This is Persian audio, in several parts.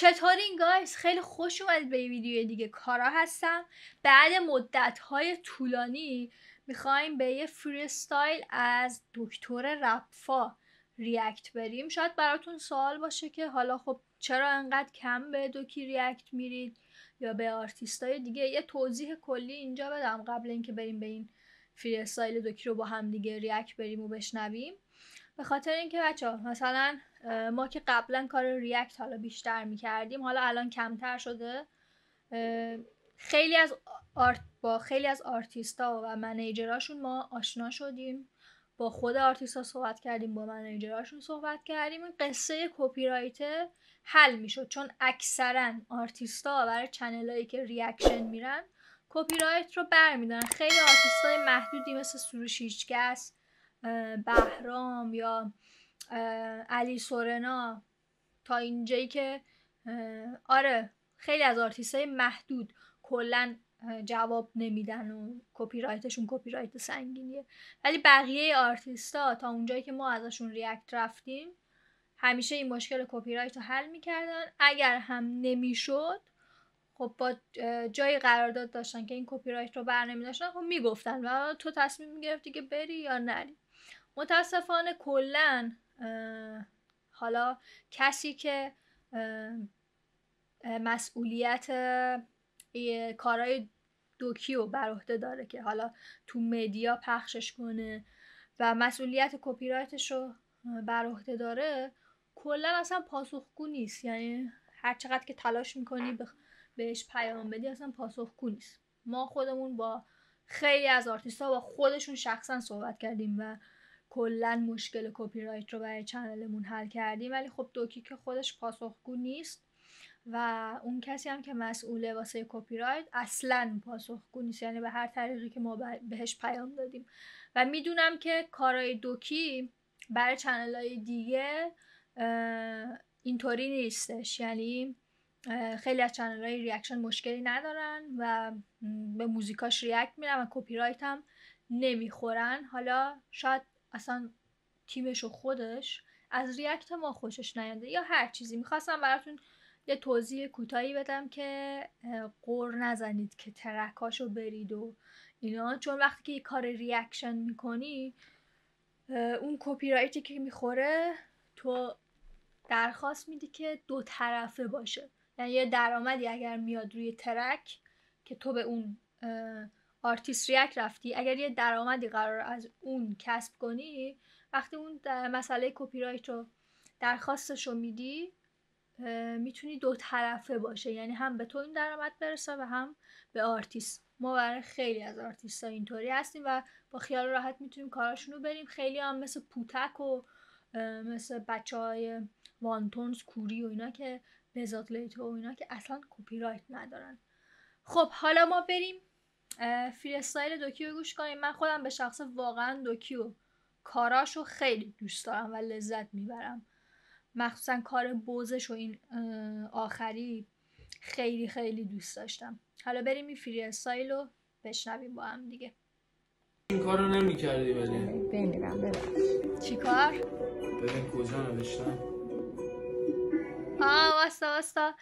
چطورین guys؟ خیلی خوش اومدید به این ویدیو دیگه. کارا هستم. بعد مدت های طولانی می‌خوایم به یه freestyle از دکتر رپفا react بریم. شاید براتون سوال باشه که حالا خب چرا انقدر کم به دوکی react میرید یا به آرتیستای دیگه؟ یه توضیح کلی اینجا بدم قبل اینکه بریم به این freestyle دوکی رو با هم دیگه react بریم و بشنویم. به خاطر اینکه بچه مثلا ما که قبلا کار react حالا بیشتر می‌کردیم حالا الان کمتر شده. خیلی از آرت با خیلی از آرتیستا و manager اشون ما آشنا شدیم. با خود آرتیستا صحبت کردیم با manager اشون صحبت کردیم. این قصه کپی رایت حل می‌شد چون اکثرا آرتیستا برای channel ایی که reaction میرن کپی رایت رو برمیدارن. خیلی آرتیستای محدودی مثل سروش هیچکس بهرام یا علی سورنا تا اینجایی که آره خیلی از آرتیست محدود کلا جواب نمیدن و کپی رایتشون کپی رایت سنگینیه. ولی بقیه آرتیستا تا اونجایی که ما ازشون react رفتیم همیشه این مشکل کپی رایت رو حل می‌کردن. اگر هم نمی‌شد خب با جای قرارداد داشتن که این کپی رایت رو بر نمی داشتن خب می‌گفتن و تو تصمیم می‌گرفتی که بری یا نری. متاسفانه کلا حالا کسی که مسئولیت کارهای دوکیو بر عهده داره که حالا تو مدیا پخشش کنه و مسئولیت کپی رایتش رو بر عهده داره کلا اصلا پاسخگو نیست. یعنی هر چقدر که تلاش می‌کنی بهش پیام بدی اصلا پاسخگو نیست. ما خودمون با خیلی از آرتیست ها با خودشون شخصا صحبت کردیم و کلا مشکل کپی رایت رو برای channel مون حل کردیم ولی خب دوکی که خودش پاسخگو نیست و اون کسی هم که مسئوله واسه کپی رایت اصلا پاسخگو نیست. یعنی به هر طریقی که ما بهش پیام دادیم. و می‌دونم که کارهای دوکی برای channel های دیگه اینطوری نیستش. یعنی خیلی از channel های reaction مشکلی ندارن و به موزیکاش react میرن و کپی رایت هم نمی‌خورن. حالا شاید اصلا تیمش و خودش از react ما خوشش نیاد یا هر چیزی. می‌خواستم براتون یه توضیح کوتاهی بدم که غر نزنید که track اشو برید و اینا. چون وقتی که یه کار reaction می‌کنی اون کپی رایتی که می‌خوره تو درخواست میدی که دو طرفه باشه. یعنی یه درآمدی اگر میاد روی track که تو به اون آرتیست react رفتی. اگر یه درآمدی قرار از اون کسب کنی وقتی اون مسئله کپی رایت رو درخواستش رو میدی می‌تونی دو طرفه باشه. یعنی هم به تو این درآمد برسه و هم به آرتیست. ما برای خیلی از آرتیست ها اینطوری هستیم و با خیال راحت می‌تونیم کاراشون رو بریم. خیلی هم مثل پوتک و مثل بچه های وانتونز کوری و اینا که بهزاد لیتو و اینا که اصلا کپی رایت ندارن. خب حالا ما بریم freestyle دوکیو گوش کنیم من خودم به شخص واقعا دوکیو کاراشو خیلی دوست دارم و لذت می‌برم. مخصوصا کار بوزش و این آخری خیلی خیلی دوست داشتم. حالا بریم این freestyle رو بشنویم با هم دیگه. این کارو نمی کردی ولی. بمیرم ببخش چی کار؟ ببین کجا نوشتم. آه واستا واستا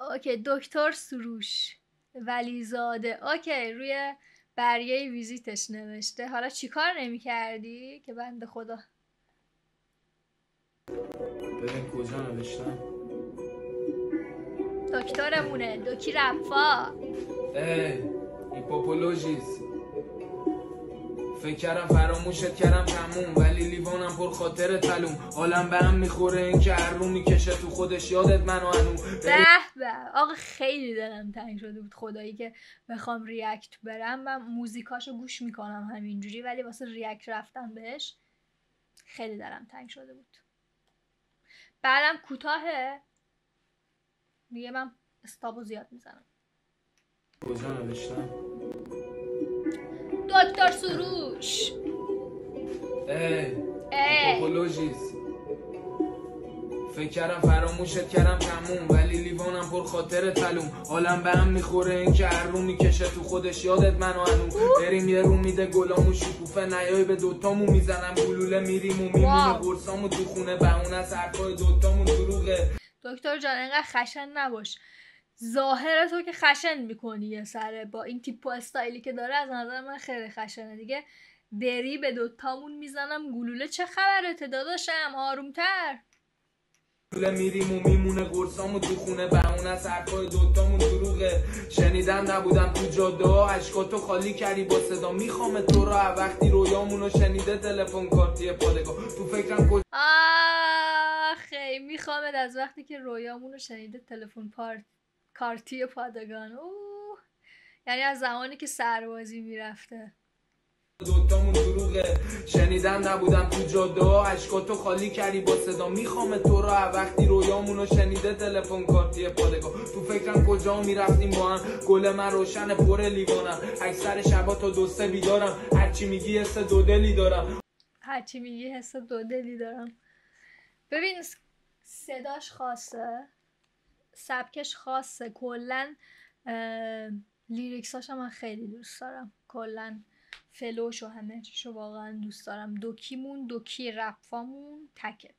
اوکی دکتر سروش. ولیزاده. اوکی روی بریه ویزیتش نوشته. حالا چیکار نمی کردی که بند خدا؟ ببین کجا نوشتم. دکترمونه دکی رفا. ای هیپوپولوژیس فکر کردم فراموشت کردم تموم ولی لیوانم پر خاطر تلوم. حالم به هم می‌خوره این که هر رو می‌کشه تو خودش یادت منو هنو به به. آقا خیلی دلم تنگ شده بود خدایی که بخوام ریاکت برم و موزیکاشو گوش می‌کنم همینجوری ولی واسه ریاکت رفتم بهش خیلی دلم تنگ شده بود. بعدم کوتاهه میگه من استابو زیاد می‌زنم. کجا نوشتم؟ دکتر سروش. ای فکر کردم فراموشت کردم تموم ولی لیوانم پر خاطر تلوم. حالم به هم می‌خوره این که هر رو می‌کشه تو خودش یادت منو هنو بریم یه رو میده گلامو شکوفه نیای به دوتامو می‌زنم گلوله میریم و میمونه. قرصامو تو خونه بهونه از حرفای دوتامون دروغه. دکتر جان انقدر خشن نباش. ظاهر تو که خشن می‌کنی یه سره. با این تیپ و استایلی که داره از نظر من خیلی خشنه دیگه. بری به دوتامون می‌زنم. گلوله چه خبرته داداشم؟ آرومتر. گلوله میریم و میمونه قرصامو تو خونه. بهونه از حرفای دوتامون دروغه. شنیدن نبودم تو جاده. ها عشقاتو خالی کردی با صدا. می‌خوام تو را وقتی رویامونو شنیده تلفن کارتی پادگاه. تو فکرم کجا آخی میخوامد از وقتی که رویامونو شنیده تلفن پارت کارتی پادگان. اوه. یعنی از زمانی که سربازی می‌رفته. دوتامون دروغه. شنیدن نبودم تو جاده ها. عشقاتو خالی کردی با صدا. می‌خوام تو را وقتی رویامونو شنیده تلفن کارتی پادگاه تو فکرم کجا می‌رفتیم با هم؟ گل من روشن پر لیوانم. اکثر شبا تا دو سه بیدارم. هرچی میگی حس دو دلی دارم. هرچی میگی حس دو دلی دارم. ببین صداش خاصه. سبکش خاصه. کلا لیریکساش من خیلی دوست دارم. کلا فلوش و همه چیشو واقعا دوست دارم. دوکیمون دوکی رفامون تکه.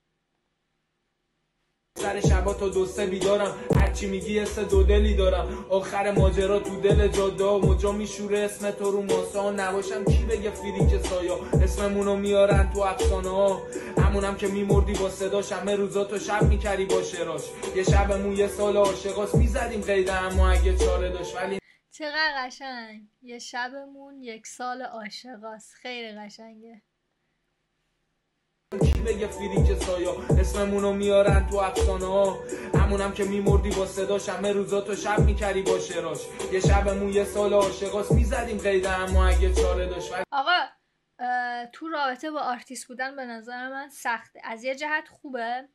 سر شبا تا دو سه بیدارم. هرچی میگی حس دو دلی دارم. آخر ماجرا تو دل جاده مجا میشوره. اسم تو رو ماسا. نباشم کی بگه فیریک سایا اسممونو میارن تو افسانه ها. همونم که میمردی با صداش. همه روزا تو شب می‌کردی با شراش یه شبمون یه سال عاشقاست. می‌زدیم قیده اما اگه چاره داشت. ولی چقدر قشنگ. یه شبمون یک سال عاشقاست. خیلی قشنگه. بگه فیریک سایا اسممونو میارن تو افسانه ها. همونم که میمردی با صداش همه روزا تو شب می‌کردی با شراش یه شبمون یه سال عاشقاست می‌زدیم قیده اما اگه چاره داشت. آقا تو رابطه با آرتیست بودن به نظر من سخته. از یه جهت خوبه.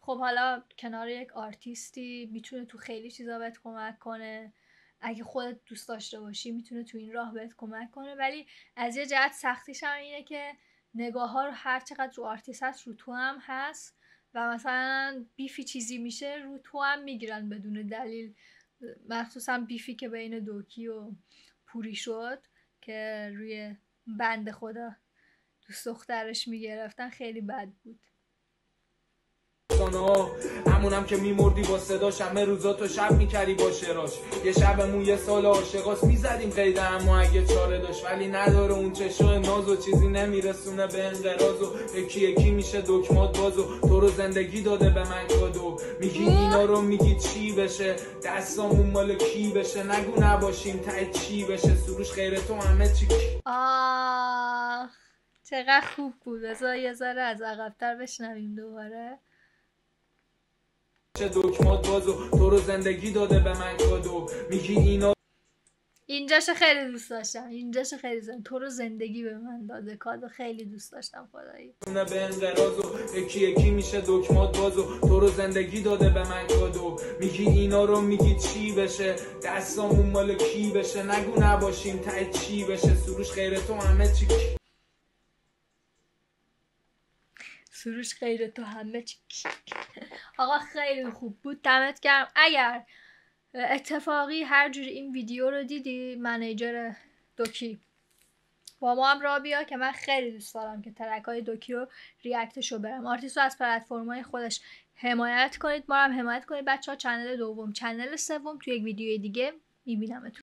خب حالا کنار یک آرتیستی می‌تونه تو خیلی چیزا بهت کمک کنه. اگه خودت دوست داشته باشی می‌تونه تو این راه بهت کمک کنه. ولی از یه جهت سختیش هم اینه که نگاه ها رو هر چقدر رو آرتیست هست رو تو هم هست و مثلا beef ی چیزی میشه رو تو هم می‌گیرن بدون دلیل. مخصوصا بیفی که بین دوکی و پوری شد که روی بند خدا دوست دخترش می‌گرفتن خیلی بد بود. همونم که میمردی با صداش همه روزا تو شب می‌کردی با شراش. یه شبمون یه سال عاشقاست می‌زدیم قیده اما اگه چاره داشت. ولی نداره اون چشو ناز و چیزی نمیرسونه به انقراض و یکی یکی میشه دکمات بازو تو رو زندگی داده به من کادو. میگی اینا رو میگی چی بشه؟ دستامون مال کی بشه؟ نگو نباشیم تا چی بشه؟ سروش غیر تو همه چی آه چقدر خوب بود. بذار یه ذره از عقبتر بشنویم دوباره. دکمات بازو تو رو زندگی داده به من کادو میگی اینا اینجاش خیلی دوست داشتم. اینجاش خیلی زن تو رو زندگی به من داده. کادو خیلی دوست داشتم خدایی. نه به انقراض و یکی یکی میشه دکمات بازو تو رو زندگی داده به من کادو میگی اینا رو میگی چی بشه؟ دستامون مال کی بشه؟ نگو نباشیم تا چی بشه؟ سروش خیر تو همه چی سروش خیر تو همه چی آقا خیلی خوب بود. دمت گرم. اگر اتفاقی هر جوری این ویدیو رو دیدی manager دوکی. با ما همراه بیا که من خیلی دوست دارم که track های دوکی رو react ش رو برم. آرتیست رو از پلتفرم های خودش حمایت کنید. ما هم حمایت کنید. بچه ها چنل دوم چنل سوم تو یک ویدیو دیگه می‌بینم